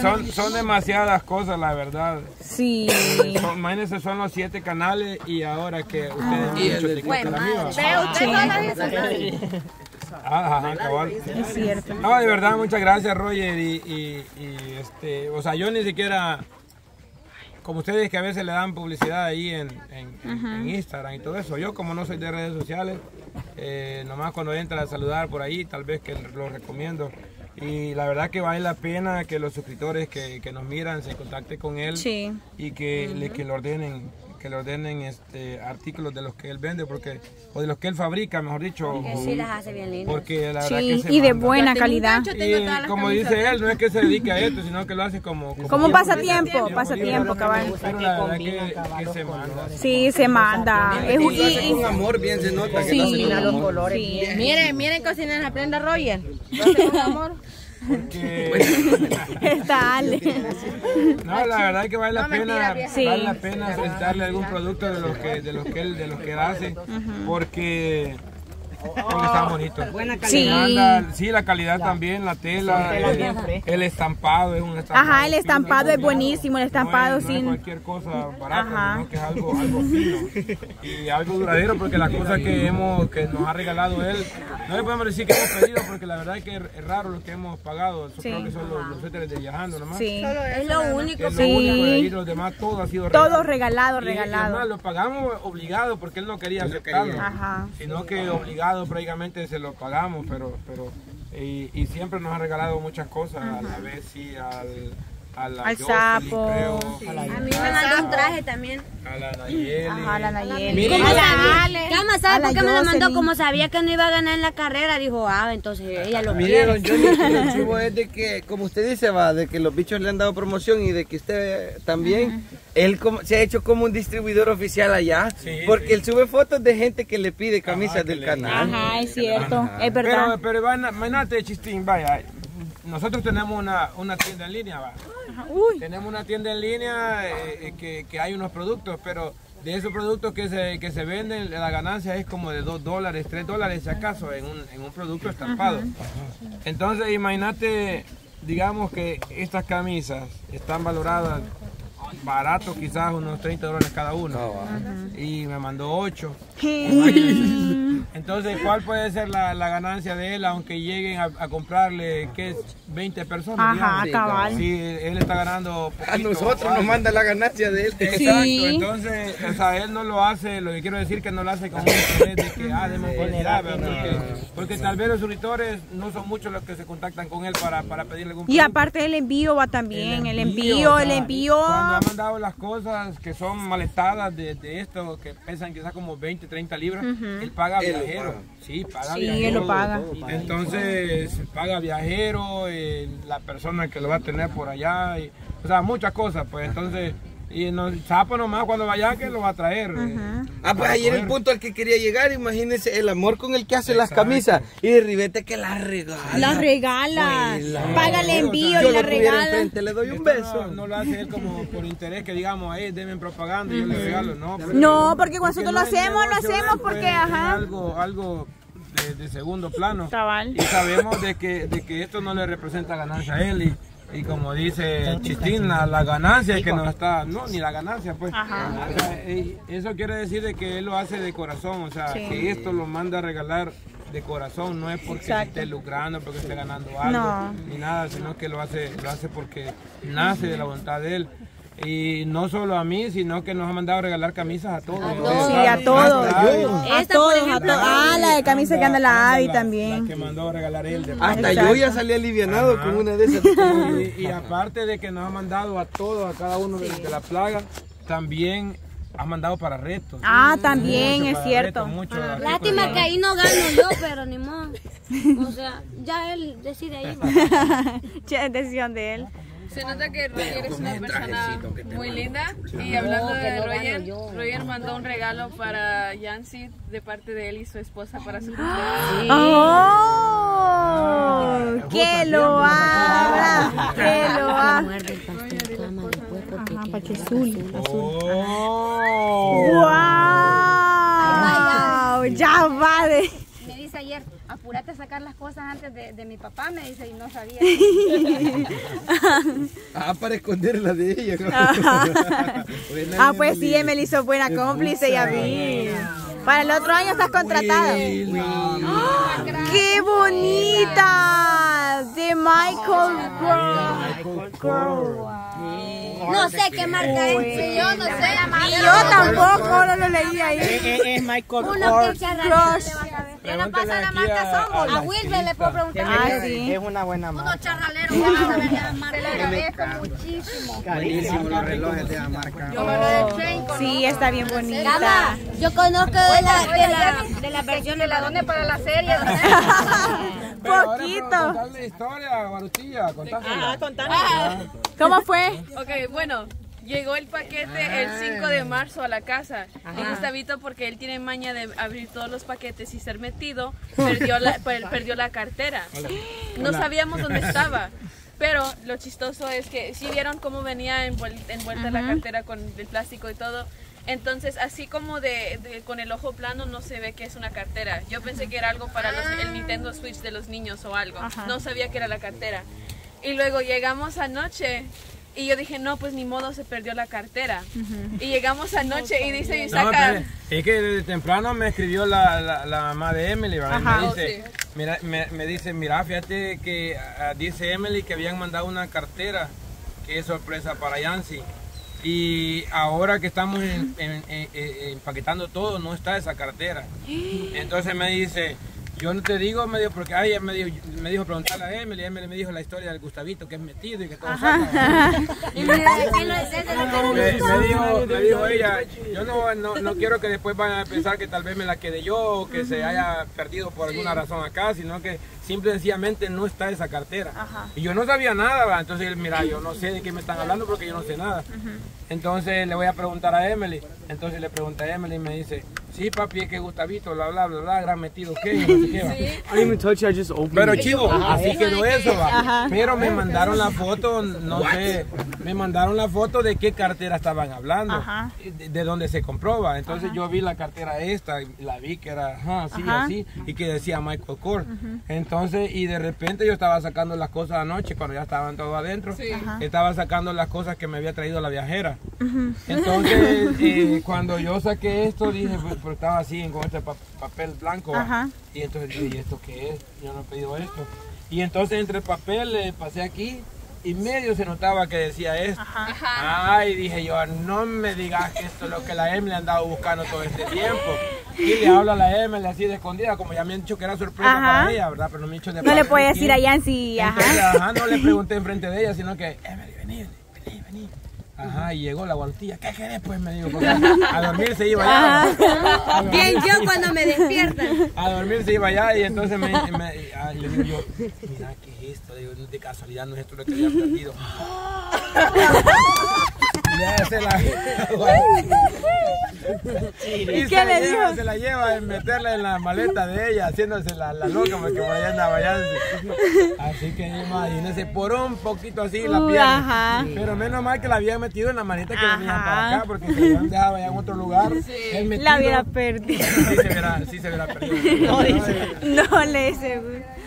son, son demasiadas cosas, la verdad. Sí. Son, imagínense, son los siete canales y ahora que ustedes Y el han mí, va. Ah, ajá, cabal. Es cierto. No, de verdad, muchas gracias, Roger. Y, y- y, este, o sea, yo ni siquiera, como ustedes que a veces le dan publicidad ahí en, en- en- en Instagram y todo eso, yo como no soy de redes sociales, eh, nomás cuando entra a saludar por ahí, tal vez que lo recomiendo. Y la verdad que vale la pena que los suscriptores que, que nos miran se contacten con él Sí. y que, le, que le ordenen que le ordenen este artículos de los que él vende porque o de los que él fabrica mejor dicho Que sí las hace bien lindas. porque la verdad que se y de manda. buena calidad. Y como dice él, no es que se dedique a esto, sino que lo hace como... Como tiempo pasatiempo, pasatiempo, cabal. Pero la verdad que, que se manda. Sí, se manda. Es un- Y amor, bien se nota que lo hace Sí, amor. sí. Miren, miren cocinar, aprenda Roger. Lo hace con amor. Porque, Está Ale. no, la verdad que vale la pena, Sí. vale la pena solicitarle algún producto de los que, de los que él, de los que él hace, porque, porque está bonito. Sí. Manda- sí, la calidad también, la tela, el, el estampado es un estampado. Ajá, el fino, estampado es buenísimo, el estampado no es, no es sin... cualquier cosa barata, Ajá. sino que es algo, algo fino y algo duradero porque las cosas que hemos que nos ha regalado él, no le podemos decir que hemos pedido porque la verdad es que es raro lo que hemos pagado, Sí. creo que son los, los suéteres de viajando nomás. Sí. Es lo único. Es lo Sí. único de ahí, los demás todo ha sido Todo regalado. regalado, Y- y regalado. además lo pagamos obligado porque él no quería aceptarlo, Ajá. sino que obligado prácticamente se lo pagamos, pero pero y, y siempre nos ha regalado muchas cosas, a la vez sí al a la Al sapo. creo, A mí me mandó un traje también. a la Nayeli. Ajá, la Nayeli. Miren, ¿Cómo A la sabía? Ale. Cama, A ¿sabe la por qué me lo mandó? Como sabía que no iba a ganar en la carrera, dijo, ah, entonces ella lo Mire, quiere. don Johnny, lo chivo es de que, como usted dice, va, de que los bichos le han dado promoción y de que usted también, él como- se ha hecho como un distribuidor oficial allá, Sí, porque sí. él sube fotos de gente que le pide camisas que del canal. Ajá, es cierto, es Pero, verdad. pero Iván, imagínate, Chistín, vaya, nosotros tenemos una, una tienda en línea, va. Uy, Tenemos una tienda en línea eh, eh, que, que hay unos productos, pero de esos productos que se, que se venden, la ganancia es como de 2 dólares, 3 dólares si acaso en un, en un producto estampado. Entonces imagínate, digamos que estas camisas están valoradas barato, quizás unos 30 dólares cada uno. Y me mandó 8. Entonces, ¿cuál puede ser la, la ganancia de él aunque lleguen a, a comprarle, ¿qué es? 20 personas? Ajá, cabal. Sí, él está ganando A nosotros nos manda la ganancia de él. Exacto, Sí. entonces, o sea, él no lo hace, lo que quiero decir que no lo hace con un interés de que, ah, ¿verdad? porque, porque tal vez los suscriptores no son muchos los que se contactan con él para, para pedirle algún Y producto. aparte el envío va también, el envío, el envío. Ha mandado las cosas que son maletadas de, de esto, que pesan quizás como 20, 30 libras, él paga Él lo viajero. paga. Sí, paga Sí, viajero. él lo paga. Entonces, paga viajero, eh, la persona que lo va a tener por allá, y, o sea, muchas cosas, pues entonces, y no, el sapo nomás cuando vaya que lo va a traer. eh, Ah, pues para ayer el punto al que quería llegar, imagínense el amor con el que hace las camisas y de ribete que las regala. La regala, Pues, la- paga el envío Yo y la lo tuviera regala. enfrente, le doy un Esto beso. No, no lo hace él como por interés que digamos, ahí denme propaganda y yo le regalo, no. porque- No, porque cuando nosotros lo hacemos, lo hacemos porque, pues, es ajá. algo, algo de, de segundo plano. Cabal. Y sabemos de que, de que esto no le representa ganancia a él. Y, y como dice Chistín, la, la ganancia que no está, no, ni la ganancia, pues. Ajá. O sea, eso quiere decir de que él lo hace de corazón, o sea, Sí. que esto lo manda a regalar de corazón, no es porque se esté lucrando, porque esté ganando algo, No. ni nada, sino que lo hace, lo hace porque nace de la voluntad de él. Y no solo a mí, sino que nos ha mandado a regalar camisas a todos. Sí, a todos. Hasta Abby, A todos, a todos. Ah, la de camisa que anda la Abby la- también. La que mandó a regalar él. de Hasta Exacto. yo ya salí alivianado Ajá. con una de esas. Y, y aparte de que nos ha mandado a todos, a cada uno de, de la plaga, también ha mandado para retos. Ah, también Mucho es cierto. retos, mucho Ah. Lástima que ahí no gano yo, pero ni modo. O sea, ya él decide ahí. es decisión de él. Se nota que Roger es una persona muy linda. Y hablando de Roger, Roger mandó un regalo para Yancy de parte de él y su esposa para su cumpleaños. ¡Oh! ¡Que lo abra! ¡Que lo abra! Ajá. Oh. ¡Wow! Ya va de... Me dice ayer, apúrate a sacar las cosas antes de, de mi papá, me dice, y no sabía. Ah, para esconderla de ella. ¿no? Buena Ah, pues sí, Emily. Hizo buena cómplice, ya vi. Para el otro año estás contratada. ¡Qué bonita! De Michael. No sé qué marca es. Yo no sé la marca. Y yo tampoco, no lo leí ahí. Es Michael Uno que se Crush. ¿Qué no pasa la marca a- Somos? a Wilber le puedo preguntar. Ah, sí. Es una buena marca. Unos charraleros van a saber de la marca. Se le agradezco muchísimo. Buenísimo los relojes de la marca. Sí, está bien bonita. yo conozco de la, de la, de la versión de la dónde para la serie. Poquito. contarle la historia, Baruchilla, contásela. ¿Cómo fue? Ok, bueno, llegó el paquete el 5 de marzo a la casa. Y Gustavito, porque él tiene maña de abrir todos los paquetes y ser metido, perdió la, per- perdió la cartera. No sabíamos dónde estaba. Pero lo chistoso es que si vieron cómo venía envuel- envuelta la cartera con el plástico y todo. Entonces, así como de, de- con el ojo plano no se ve que es una cartera. Yo pensé que era algo para los- el Nintendo Switch de los niños o algo. No sabía que era la cartera. Y luego llegamos anoche y yo dije, no, pues ni modo, se perdió la cartera. Y llegamos anoche y dice No, Isaac, pero es que desde temprano me escribió la, la, la mamá de Emily, ¿verdad? Y Ajá. me Oh, dice, mira, me, me dice, mira, fíjate que dice Emily que habían mandado una cartera que es sorpresa para Yancy. Y ahora que estamos en- en- en- en- empaquetando todo, no está esa cartera. Entonces me dice, yo no te digo, me dijo, porque ay, me dijo, me dijo preguntarle a Emily, Emily me dijo la historia del Gustavito que es metido y que todo saca. Y me- dijo, me dijo ella, yo no, no, no quiero que después vayan a pensar que tal vez me la quedé yo o que se haya perdido por alguna razón acá, sino que simple y sencillamente no está esa cartera. Y yo no sabía nada, ¿va? entonces él, mira, yo no sé de qué me están hablando porque yo no sé nada. Entonces le voy a preguntar a Emily, entonces le pregunté a Emily y me dice, sí papi, es que Gustavito, bla, bla, bla, bla, gran metido, ¿qué? Y no sé qué, va. I didn't even touch it, I just opened Pero chivo, así quedó eso, va. Pero me mandaron la foto, no sé, me mandaron la foto de qué cartera estaban hablando, Ajá. de, de dónde se compraba. Entonces yo vi la cartera esta, y la vi que era así, Ajá. así, y que decía Michael Kors. Entonces, y de repente yo estaba sacando las cosas anoche, cuando ya estaban todos adentro, estaba sacando las cosas que me había traído la viajera. Entonces, eh, cuando yo saqué esto, dije, pues, pero estaba así, con este pa- papel blanco. Ajá. Y entonces dije, ¿y esto qué es? Yo no he pedido esto. Y entonces entre el papel le pasé aquí y medio se notaba que decía esto. Ay, dije yo, no me digas que esto es lo que la Emily ha andado buscando todo este tiempo. Y le hablo a la Emily así de escondida, como ya me han dicho que era sorpresa Ajá. para ella, ¿verdad? Pero no me han dicho de No le puede de decir a Yancy, Entonces, ajá. ajá, no le pregunté enfrente de ella, sino que, Emily, vení, vení, vení. Ajá, y llegó la guarutilla, ¿qué querés pues? Me dijo, porque a dormir se iba. A dormir- Bien yo cuando me despiertan. a dormir se iba allá y entonces me, me- ah, le digo yo, mira, ¿qué es esto? Digo, de casualidad no es esto lo que había perdido. Ya se la y qué se le lleva, dijo? Se la lleva en meterla en la maleta de ella, haciéndose la, la loca porque por allá andaba ya. Así que imagínense, por un poquito así la pierna. ajá. Pero menos mal que la habían metido en la maleta que Ajá. para acá, porque si la habían dejado allá en otro lugar, metido, La hubiera perdido. Sí se verá, sí se verá perdido. No, dice. No le seguro.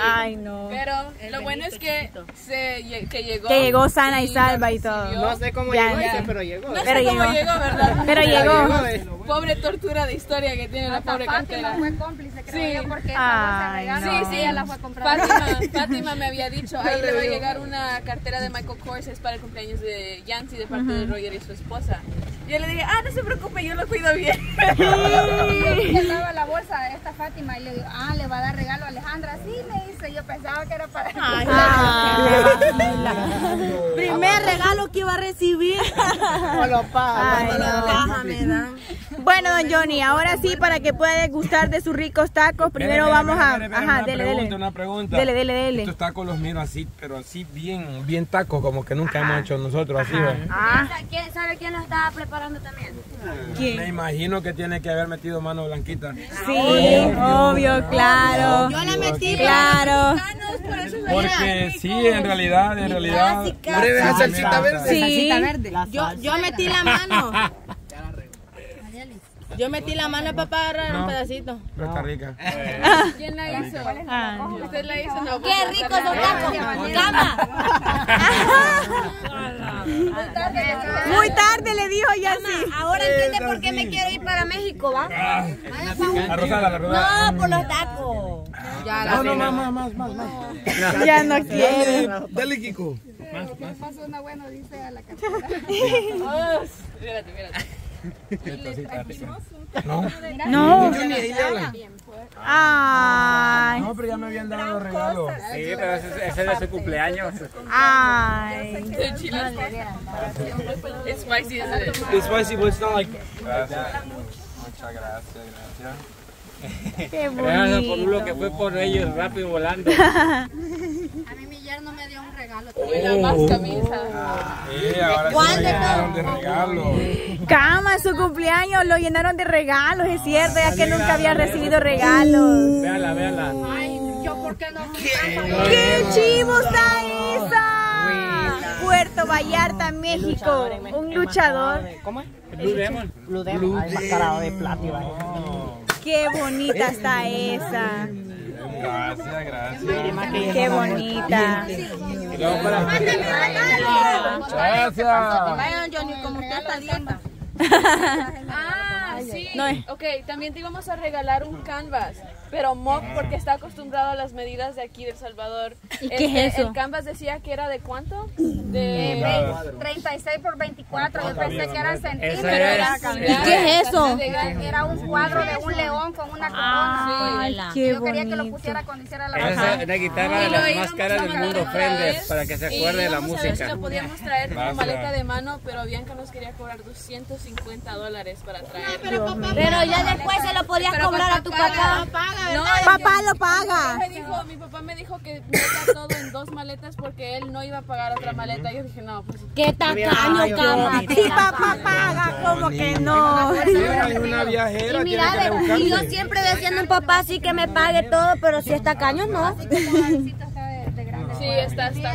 Ay, no. Pero lo bueno es que, se, que llegó. Que llegó sana y la salva y todo. No sé cómo Ya, llegó, ya. ese, pero llegó. No Pero sé cómo llegó. llegó, ¿verdad? Pero llegó. Pobre tortura de historia que tiene la pobre cartera. fue cómplice, creo Sí. yo, porque Ay, de Sí, sí, ella la fue a comprar. Fátima, Fátima me había dicho, ahí le va a llegar una cartera de Michael Kors es para el cumpleaños de Yancy de parte de Roger y su esposa. Yo le dije, ah, no se preocupe, yo lo cuido bien. Y le daba la bolsa a esta Fátima y le digo, ah, le va a dar regalo a Alejandra. Sí, me dice, yo pensaba que era para... Primer regalo que iba a recibir. Lo paga. Ay, no. Bueno, don Johnny, ahora sí, para que pueda degustar de sus ricos tacos, primero vamos a... Ajá, una dele, pregunta, dele. Una pregunta. Dele, dele, dele. Estos tacos los miro así, pero así bien, bien tacos, como que nunca hemos hecho nosotros así. Ah, ¿Quién sabe quién lo estaba preparando también? Me ¿quién? imagino que tiene que haber metido mano blanquita. Sí, obvio, claro. Yo la metí. Claro. Porque sí, en realidad, en realidad. Salsita verde. Sí. Yo, yo metí la mano. Yo metí la mano para agarrar un pedacito. Pero está rica. ¿Quién la hizo? Ah. ¿Usted la hizo? No. ¡Qué rico los tacos! ¡Cama! Muy tarde le dijo ya sí. Ahora entiende por qué me quiero ir para México, ¿va? La rosada, la rosada. No, por los tacos. No, no, más, más, más, más, más. Ya no quiere. Dale, Kiko. Pasó una buena, dice a la cartera. Espérate, espérate. No, No. Ay. no, pero ya me habían dado los regalos. Sí, pero ese, ese es de su cumpleaños. Ay. Chile. Spicy, isn't it? It's spicy, but it's not like. Gracias. Muchas gracias, gracias. Qué Gracias por bonito. lo que fue por ellos, rápido volando. A mí mi yerno me dio un regalo. Más camisa. Sí, ahora sí me llenaron de regalos. Cama, su cumpleaños lo llenaron de regalos, es cierto, ya que nunca había recibido regalos. Véala, véala. Ay, yo por qué no fui ¡Qué chivo está esa! Puerto Vallarta, México. Un luchador. ¿Cómo es? Blue Demon. Blue Demon. Ay, mascarado de platino. Qué bonita está esa. Gracias, gracias. Qué bonita. Gracias. Vayan, Johnny, como usted está dieta. Ah, sí. No es- Ok, también te íbamos a regalar un canvas. Pero Mock, porque está acostumbrado a las medidas de aquí de El Salvador. ¿Y qué es eso? El canvas decía que era de cuánto? De. 36 por 24, yo pensé que eran centímetros. Era, es. ¿Qué es eso? era un cuadro de un león con una corona. Ay, qué yo quería que lo bonito. pusiera cuando hiciera la Esa es una guitarra de las más caras del mundo, Fender, para que se Y acuerde de la íbamos a ver si música. lo podíamos traer como maleta de mano, pero Bianca nos quería cobrar 250 dólares para traer. Pero ya después se lo podías cobrar a tu papá. No, Papá lo paga. dijo, mi papá me dijo que meta todo en dos maletas porque él no iba a pagar otra maleta. Yo dije, no, pues ¡Qué tacaño, cama! Si papá paga, como que no. Hay una viajera, Y mira, y yo siempre diciendo a mi papá sí que me pague todo, pero si es tacaño, no. Sí, está, está